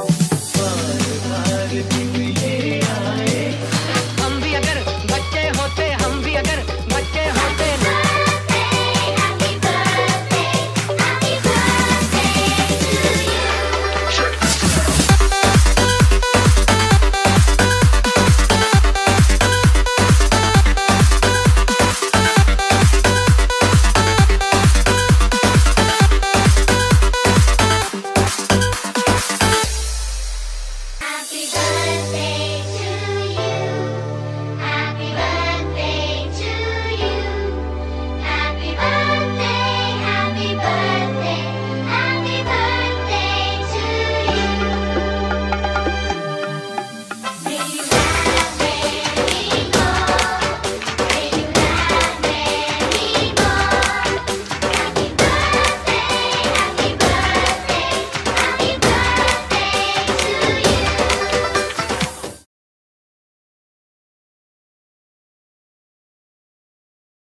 Bye.